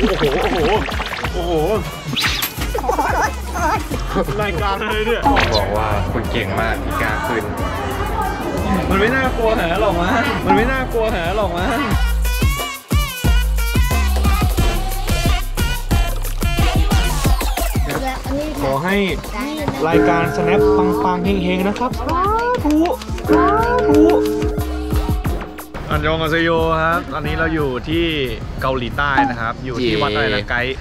โห โอ้โหรายการอะไรเนี่ยบอกว่าคุณเก่งมากที่กาขึ้น มันไม่น่ากลัวหาหรอกมั้งมันไม่น่ากลัวหาหรอกมั้งขอให้รายการ snap ปังๆเฮงๆนะครับสาธุสาธุ อันยองอาเซโยครับ ตอนนี้เราอยู่ที่เกาหลีใต้นะครับ อยู่ที่วัดอะไรนะไกด์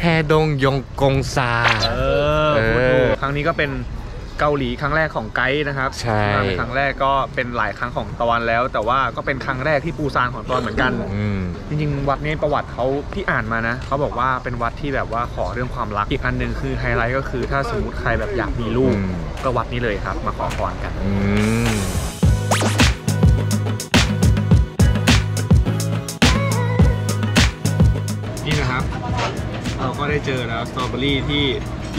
แฮดงยงกงซา เออเออพูดถูกครั้งนี้ก็เป็นเกาหลีครั้งแรกของไกด์นะครับใช่มาเป็นครั้งแรกก็เป็นหลายครั้งของตะวันแล้ว แต่ว่าก็เป็นครั้งแรกที่ปูซานของตะวันเหมือนกันอืมจริงๆ วัดนี้ประวัติเขาที่อ่านมานะเขาบอกว่าเป็นวัดที่แบบว่าขอเรื่องความรักอีกอันหนึ่งคือไฮไลท์ก็คือถ้าสมมติใครแบบอยากมีลูกอืมก็วัดนี้เลยครับ มาขอพรกันอืมนี่ เราก็ได้เจอแล้วสตรอเบอรี่ที่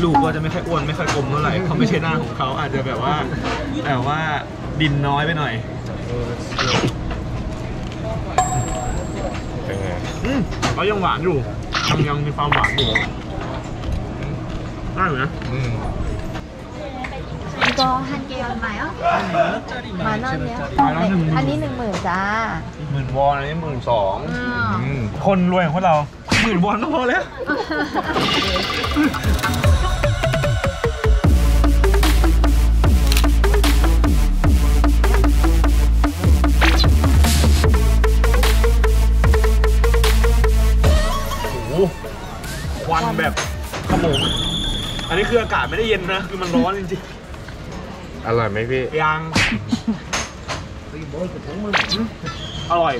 ลูกก็จะไม่ค่อยอ้วนไม่ค่อยกลมเท่าไหร่เขาไม่ใช่หน้าของเขาอาจจะแบบว่าแต่ว่าดินน้อยไปหน่อย เป็นไง อืมเขายังหวานอยู่ยังยังมีความหวานอยู่ได้อยู่นะ อืม 이거 한 개 얼마요? 만 원이요? 만 원은 뭐- 아니 는 뭐자? หมื่นวอนอันนี้หมื่นสอง 응. อืม คนรวยของพวกเรา หมื่นวอนก็พอแล้ว โอ้โหควันแบบขโมง อันนี้คืออากาศไม่ได้เย็นนะ คือมันร้อนจริงอร่อยไหมพี่ ๆ ยังอร่อย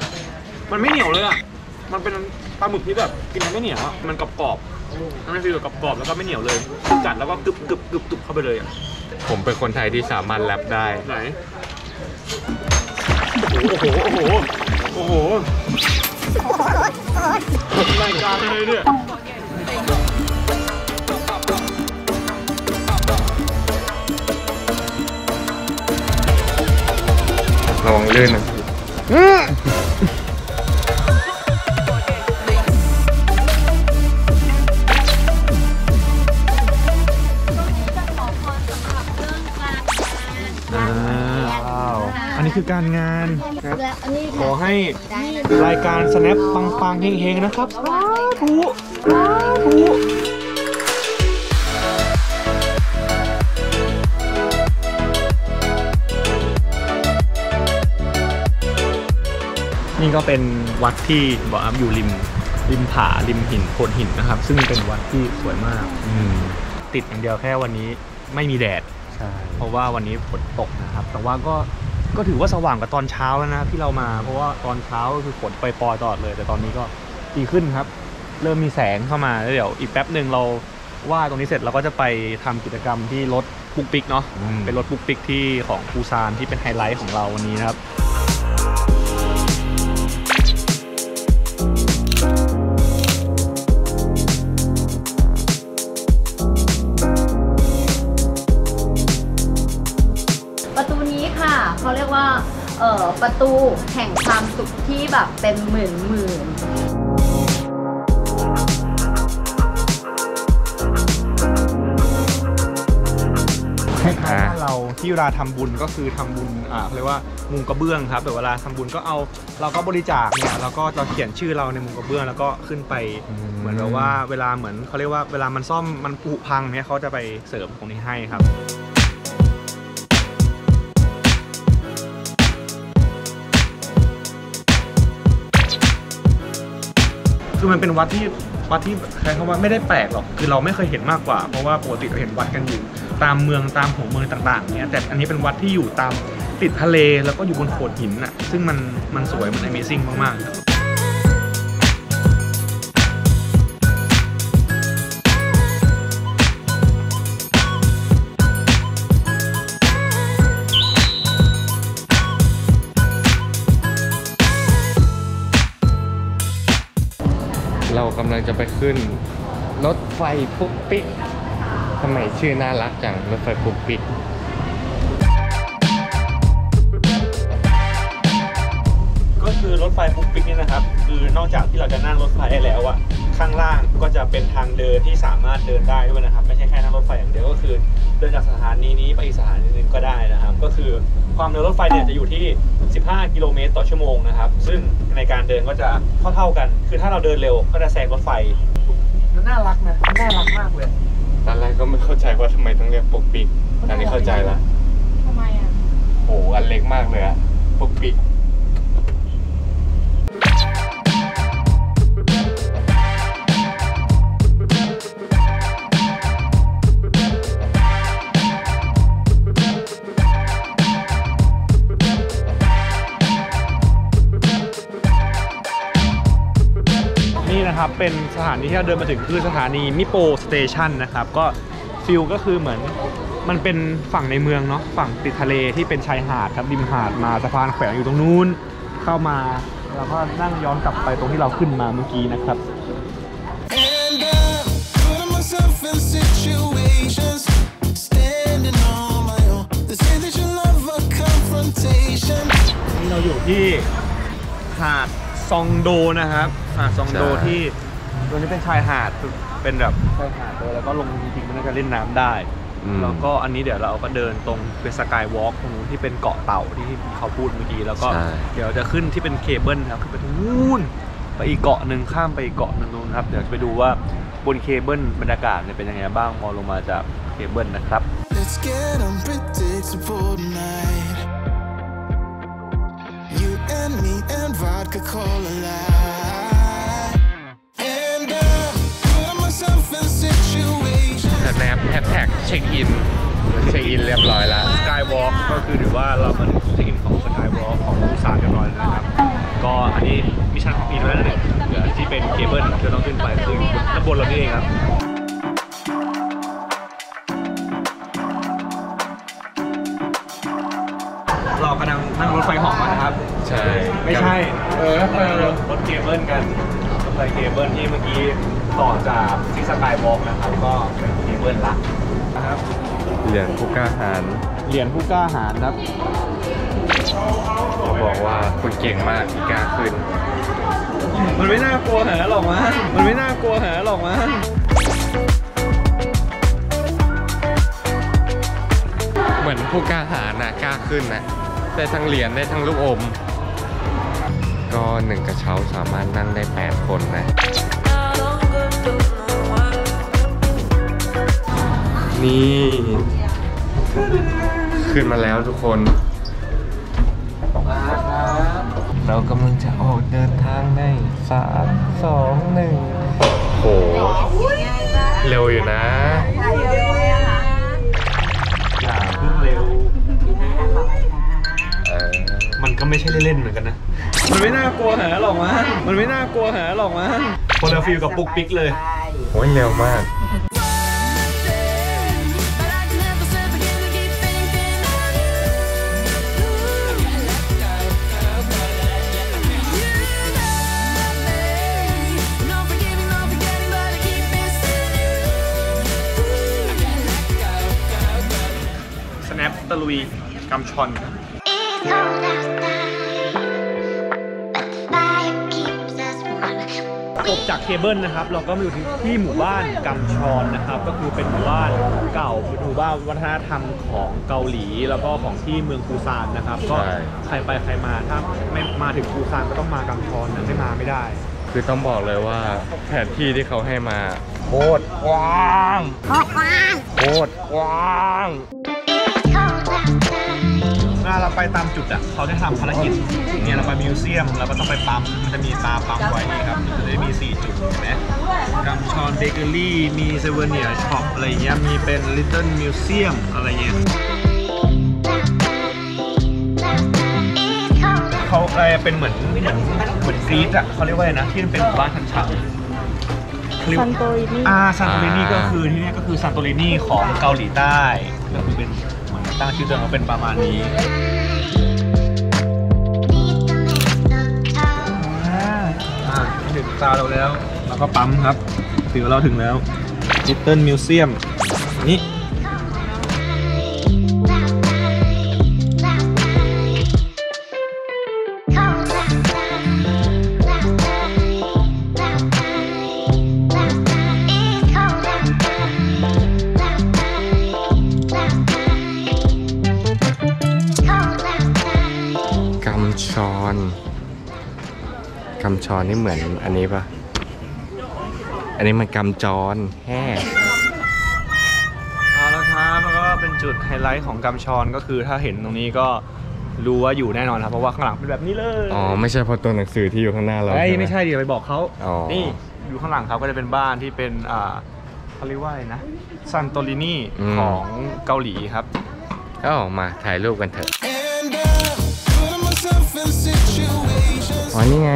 มันไม่เหนียวเลยอะ มันเป็นป ลาหมึกที่แบบกินแล้วไม่เหนียวอะมันกรอบๆมันเป็นฟีลแบบกรอบๆแล้วก็ไม่เหนียวเลยกัดแล้วก็กรึบกรึบกรึบกรึบเข้าไปเลยอะผมเป็นคนไทยที่สามารถแรปได้ ไหนโอ้โหโอ้โหโอ้โหรายการอะไรเนี่ยระวังลื่นนะ คือการงาน언니ขอให้รายการ snap ปังๆเฮงๆนะครับสาธุสาธุนี่ก็เป็นวัดที่บอกว่าอยู่ริมริมผาริมหินโขดหินนะครับ ซึ่งเป็นวัดที่สวยมากอืมติดอย่างเดียวแค่วันนี้ไม่มีแดดใช่เพราะว่าวันนี้ฝนตกนะครับ แต่ว่าก็ ก็ถือว่าสว่างกว่าตอนเช้าแล้วนะที่เรามา เพราะว่าตอนเช้าก็คือฝนปล่อยๆตลอดเลย แต่ตอนนี้ก็ดีขึ้นครับ เริ่มมีแสงเข้ามาแล้วเดี๋ยวอีกแป๊บหนึ่งเราว่าดตรงนี้เสร็จเราก็จะไปทำกิจกรรมที่รถปุกปิกเนาะอืมเป็นรถปุกปิกที่ของปูซานที่เป็นไฮไลท์ของเราวันนี้นะครับ เขาเรียกว่าประตูแห่งความสุขที่แบบเป็นหมื่นหมื่นคล้ายๆบ้านเราที่เวลาทำบุญก็คือทำบุญอ่าเขาเรียกว่ามุงกระเบื้องครับแต่เวลาทำบุญก็เอาเราก็บริจาคเนี่ยเราก็จะเขียนชื่อเราในมุงกระเบื้องแล้วก็ขึ้นไปเหมือนแบบว่าเวลาเหมือนเขาเรียกว่าเวลามันซ่อมมันผุพังเนี่ยเขาจะไปเสริมตรงนี้ให้ครับ คือมันเป็นวัดที่วัดที่ใช้คำว่าไม่ได้แปลกหรอก คือเราไม่เคยเห็นมากกว่า เพราะว่าปกติเราเห็นวัดกันอยู่ ตามเมืองตามหัวเมืองต่างๆเนี่ยแต่อันนี้เป็นวัดที่อยู่ตามติดทะเลแล้วก็อยู่บนโขดหินอะซึ่งมันมันสวยมัน Amazing มากๆ ลังจะไปขึ้น รถไฟปุ๊กปิ๊กทำไมชื่อน่ารักจังรถไฟปุ๊กปิ๊กก็คือรถไฟปุ๊กปิ๊กเนี่ยนะครับ คือนอกจากที่เราจะนั่งรถไฟได้แล้วอะข้างล่างก็จะเป็นทางเดินที่สามารถเดินได้ด้วยนะครับ ไม่ใช่แค่นั่งรถไฟอย่างเดียวก็คือ ดินจากสถานีนี้ไปอีกสถานีหนึงก็ได้นะครับ ก็คือความเร็วรถไฟเนี่ยจะอยู่ที่ 15 กิโลเมตรต่อชั่วโมงนะครับ ซึ่งในการเดินก็จะเท่าๆกัน คือถ้าเราเดินเร็วก็จะแซงรถไฟน่ารักนะน่ารักมากเลย ตอนแรกก็ไม่เข้าใจว่าทำไมต้องเรียกปุกปิกตอนนี้เข้าใจละทำไมอะ โหอันเล็กมากเลยอะปุกปิก นี่นะครับ เป็นสถานีที่เราเดินมาถึงคือสถานีมิโปสเตชันนะครับ ก็ฟิลก็คือเหมือนมันเป็นฝั่งในเมืองเนาะฝั่งติดทะเลที่เป็นชายหาดครับริมหาดมาสะพานแขวนอยู่ตรงนู้น เข้ามาแล้วก็นั่งย้อนกลับไปตรงที่เราขึ้นมาเมื่อกี้นะครับ And I'm putting myself in situations, standing on my own. They say that you love a confrontation. นี่เราอยู่ที่หาด ซองโดนะครับหาดซองโดใช่ ที่ตรงนี้เป็นชายหาดเป็นแบบชายหาดเลยแล้วก็ลงจริงๆมันน่าจะเล่นน้ำได้ อืม แล้วก็อันนี้เดี๋ยวเราก็เดินตรงเป็นสกายวอล์กตรงนู้นที่เป็นเกาะเต่าที่เขาพูดเมื่อกี้แล้วก็ใช่ เดี๋ยวจะขึ้นที่เป็นเคเบิลครับขึ้นไปตรงนู้นไปอีกเกาะหนึ่งข้ามไปอีกเกาะหนึ่งนู้นครับเดี๋ยวจะไปดูว่าบนเคเบิลบรรยากาศเนี่ยเป็นยังไงบ้างมองลงมาจากเคเบิลนะครับ Let's get unpredictable tonight. And me and vodka cola light. And I put myself in situations. สแนปแฮชแท็กเช็คอินเช็คอินเรียบร้อยแล้วสกายวอล์กก็คือถือว่าเรามาถึงเช็คอินของสกายวอล์กของปูซานเรียบร้อยแล้วนะครับก็อันนี้มิชชั่นของปีแล้วนะเนี่ยเดี๋ยวที่เป็นเคเบิลจะต้องขึ้นไปคือด้านบนเรานี่เองครับเรากำลังนั่งรถไฟเหาะมานะครับ ใช่ไม่ใช่ เออเออรถเคเบิลกันรถไฟเคเบิลที่เมื่อกี้ต่อจากที่สกายวอล์กนะครับ ก็เป็นเคเบิลละนะครับ เหรียญผู้กล้าหาญเหรียญผู้กล้าหาญครับเขาบอกว่าคุณเก่งมากที่กล้าขึ้น มันไม่น่ากลัวหาหรอกมั้งมันไม่น่ากลัวหาหรอกมั้งเหมือนผู้กล้าหาญนะกล้าขึ้นนะได้ทั้งเหรียญได้ทั้งลูกอม ก็หนึ่งกระเช้าสามารถนั่งได้ 8 คนนะ นี่ ขึ้นมาแล้วทุกคน เรากำลังจะออกเดินทางในสามสองหนึ่งโห เร็วอยู่นะ ก็ไม่ใช่เล่นๆเหมือนกันนะ มันไม่น่ากลัวหาหรอกมั้งมันไม่น่ากลัวหาหรอกมั้งคนละฟิลกับปุ๊กปิ๊กเลย โอ้ยเร็วมาก But I can never say forget to keep thinking of you. You love me. No forgiving, no forgetting, but I keep missing you. snap ตะลุยกำชอน It's cold outside, จบจากเคเบิลนะครับ เราก็มาอยู่ที่ที่หมู่บ้านกำชอนนะครับ ก็คือเป็นหมู่บ้านเก่าเป็นหมู่บ้านวัฒนธรรมของเกาหลี แล้วก็ของที่เมืองปูซานนะครับ ก็ใช่ ใครไปใครมาถ้าไม่มาถึงปูซานก็ต้องมากัมชอนนะไม่มาไม่ได้ คือต้องบอกเลยว่าแผนที่ที่เขาให้มาโคตรกว้างโคตรกว้าง It's cold outside. เวลาเราไปตามจุดอะเขาจะทำภารกิจอย่างเงี้ยเราไป museum เราก็ต้องไปปั๊มมันจะมีตราปั๊มไว้นี่ครับมันจะได้มี 4 จุดเห็นไหมกัมชอนเบเกอรี่มี souvenir shop อะไรเงี้ยมีเป็น little museum อะไรเงี้ย It's cold เขาอะไรเป็นเหมือนเหมือนเหมือนกรีซอะเขาเรียกว่าอะไรนะที่มันเป็นหมู่บ้านชั้นชั้นซันโตรินีอ่าซันโตรินีก็คือที่นี่ก็คือซันโตรินีของเกาหลีใต้ก็คือเป็นเหมือน ตั้งชื่อเดิมว่าเป็นประมาณนี้อ่าถึงตาเราแล้วแล้วก็ปั๊มครับถือว่าเราถึงแล้ว Little Museum นี่ Cold outside, outside, outside. กำชอนนี่เหมือนอันนี้ปะอันนี้มันกำจรแฮ่เอาละครับแล้วก็เป็นจุดไฮไลท์ของกัมชอนก็คือถ้าเห็นตรงนี้ก็รู้ว่าอยู่แน่นอนครับเพราะว่าข้างหลังเป็นแบบนี้เลยอ๋อไม่ใช่เพราะตัวหนังสือที่อยู่ข้างหน้าเราเอ้ยใช่หไม่ใช่ดิไปบอกเขาอ๋อนี่อยู่ข้างหลังเขาก็จะเป็นบ้านที่เป็นอ่าเขาเรียกว่าอะไรนะซันโตลินีของเกาหลีครับเอ้ามาถ่ายรูปกันเถอะ And I'm putting myself in situations. อ๋อนี่ไง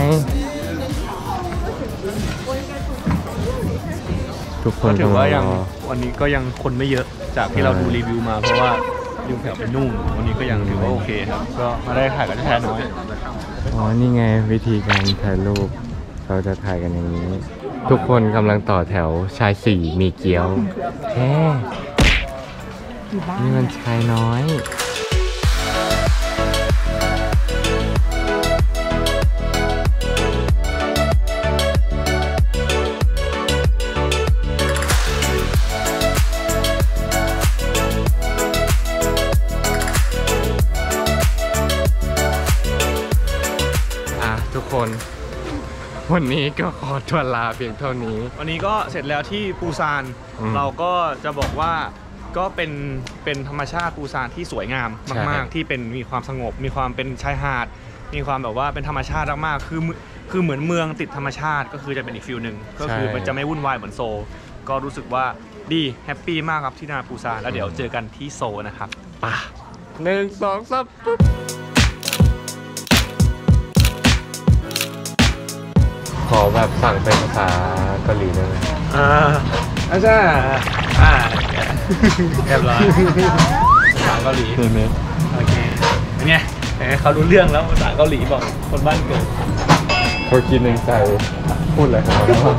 ทุกคนก็ถือว่ายังกำลัรอวันนี้ก็ยังคนไม่เยอะจากที่เราดูรีวิวมาเพราะว่าริวแถวไปนู่นวันนี้ก็ยังถือว่าโอเคครับ ก็มาได้ถ่ายกันแค่น้อยอ๋อนี่ไงวิธีการถ่ายรูปเราจะถ่ายกันอย่างนี้ ทุกคนกำลังต่อแถวชายสี่มีเกี๊ยวแค่นี่มันชายน้อย วันนี้ก็ขอตัวลาเพียงเท่านี้ วันนี้ก็เสร็จแล้วที่ปูซาน อืมเราก็จะบอกว่าก็เป็นเป็นธรรมชาติปูซานที่สวยงามใช่ มากๆ ที่เป็นมีความสงบ มีความเป็นชายหาด มีความแบบว่าเป็นธรรมชาติมากๆคือมือคือเหมือนเมืองติดธรรมชาติก็คือจะเป็นอีก feel หนึ่งก็คือมันจะไม่วุ่นวายเหมือนโซลก็รู้สึกว่าดี happy มากครับที่มาปูซานแล้วเดี๋ยวเจอกันที่โซลนะครับ ป่ะหนึ่งสองสามปุ๊บ ขอแบบสั่งเป็นภาษาเกาหลีได้ไหมอ่าอาจารย์อ่าเรียบร้อยภาษาเกาหลีโอเคเนี่ยเอ้ยเขารู้เรื่องแล้วภาษาเกาหลีบอกคนบ้านเกิดเขาคิดในใจพูดอะไรของเขา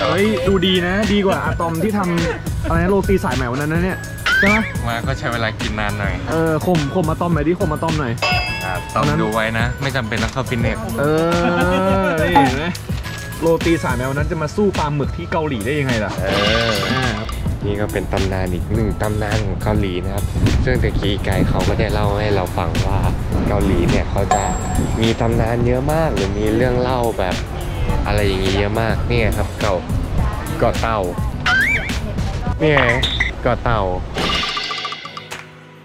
เฮ้ยดูดีนะ ดีกว่าอะตอมที่ทำอะไรนะโรตีสายใหม่วันนั้นนะเนี่ยใช่ไหมมาก็ใช้เวลากินนานหน่อย เออข่มข่มอะตอมหน่อยดิข่มอะตอมหน่อย อะต้องนั้นดูไว้นะ ไม่จำเป็นต้องเข้าฟิตเนสเออนี่เห็นไหมโรตีสายใหม่วันนั้นจะมาสู้ปลาหมึกที่เกาหลีได้ยังไงล่ะเออนี่ก็เป็นตำนานอีกหนึ่งตำนานของเกาหลีนะครับ ซึ่งตะกี้ไกด์เขาก็ได้เล่าให้เราฟังว่าเกาหลีเนี่ยเขาจะมีตำนานเยอะมากหรือมีเรื่องเล่าแบบอะไรอย่างนี้เยอะมากนี่ไงครับเก่าเกาะเต่านี่ไงเกาะเต่า